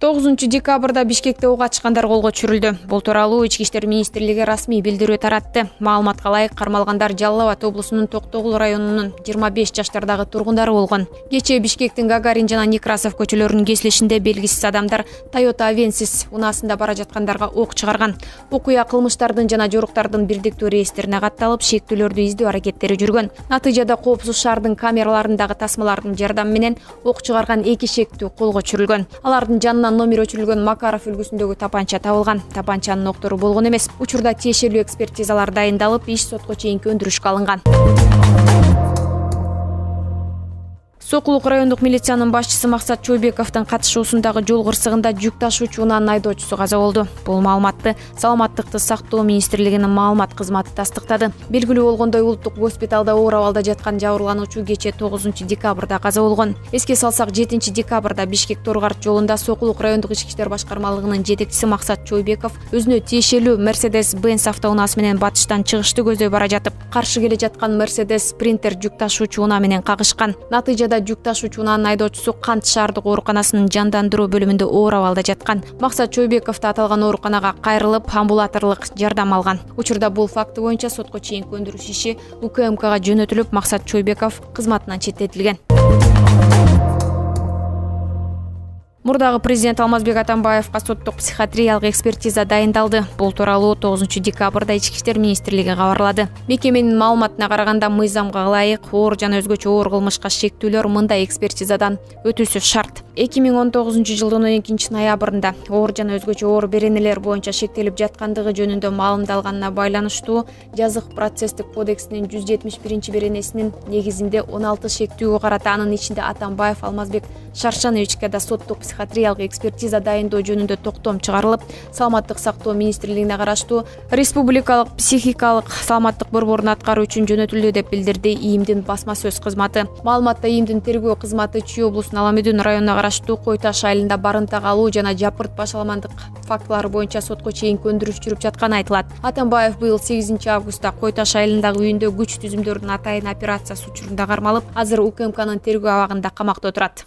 тогузунчу декабрда бишкекте ок ачкандар колго түшүрүлдү бул тууралуу ички иштер министрлиги расмий билдирүү таратты. Маалыматка ылайык кармалгандар жалал абад облусунун токтогул районунун жыйырма беш жаштардагы тургундары болгон. Кечээ бишкектин гагарин жана некрасов көчөлөрүнүн кесилишинде белгисиз адамдар тойота авенсис унаасында бара жаткандарга ок чыгарган. Окуя кылмыштардын жана жоруктардын бирдиктүү реестрине катталып шектүүлөрдү издөө аракеттери жүргөн. Натыйжада коопсуз шаардын камераларындагы тасмалардын жардамы менен ок чыгарган эки шектүү колго түшүрүлгөн алардын жанынан номер өчүрүлгөн макаров үлгүсүндөгү тапанча табылган. Тапанчанын октору болгон эмес учурда тиешелүү экспертизалар дайындалып иш сотко чейинки өндүрүшкө алынган сокулук райондук милициянын башчысы максат чойбековдун катышуусундагы жол кырсыгында жүк ташуучу унаанын айдоочусу каза болду. Бул маалыматты саламаттыкты сактоо министрлигинин маалымат кызматы тастыктады. Белгилүү болгондой улуттук госпиталда оор абалда жаткан жабырлануучу кечээ тогузунчу декабрда каза болгон. Эске салсак жетинчи декабрда бишкек торгарт жолунда сокулук райондук ички иштер башкармалыгынын жетекчиси максат чойбеков өзүнө тиешелүү мерседес бенс автоунаасы менен батыштан чыгышты көздөй бара жатып каршы келе жаткан мерседес спринтер жүк ташуучу унаа менен кагышкан. Натыйжада жүк ташуучу унаанын айдоочусу кант шаардык ооруканасынын жандандыруу бөлүмүндө оор абалда жаткан. Максат чойбеков да аталган ооруканага кайрылып амбулаторлук жардам алган. Учурда бул факты боюнча сотко чейинки өндүрүш иши укмкга жөнөтүлүп максат чойбеков кызматынан четтетилген мурдагы президент алмазбек атамбаевка соттук психиатриялык экспертиза дайындалды. Бул тууралуу тогузунчу декабрда ички иштер министрлиги кабарлады. Мекеменин маалыматына караганда мыйзамга ылайык оор жана өзгөчө оор кылмышка шектүүлөр мындай экспертизадан өтүүсү шарт. Эки миң он тогузунчу жылдын он экинчи ноябрында оор жана өзгөчө оор беренелер боюнча шектелип жаткандыгы жөнүндө маалымдалганына байланыштуу жазык процесстик кодексинин жүз жетимиш биринчи беренесинин негизинде он алты шектүүгө карата анын ичинде атамбаев алмазбек шаршановичке да соттук психиатриялык экспертиза дайындоо жөнүндө токтом чыгарылып саламаттык сактоо министрлигине караштуу республикалык психикалык саламаттык борборуна аткаруу үчүн жөнөтүлдү деп билдирди ийимдин басма сөз кызматы. Маалыматта ийимдин тергөө кызматы чүй облусунун ала мүдүн районуна караштуу кой таш айылында барымта калуу жана жапырт башаламандык фактылары боюнча сотко чейинки өндүрүш жүрүп жатканы айтылат. Атамбаев быйыл сегизинчи августта кой таш айылындагы үйүндө күч түзүмдөрдүн атайын операциясы учурунда кармалып азыр укмкнын тергөө абагында камакта отурат